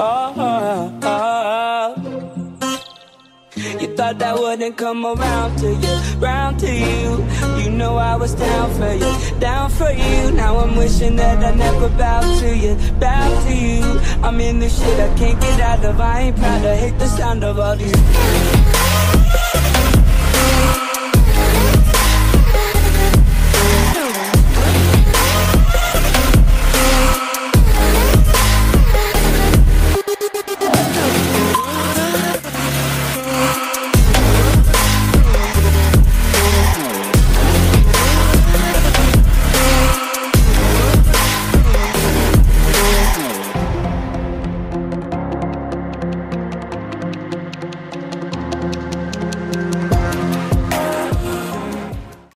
You thought that wouldn't come around to you, round to you. You know I was down for you, down for you. Now I'm wishing that I never bowed to you, bowed to you. I'm in this shit I can't get out of, I ain't proud to hate the sound of all these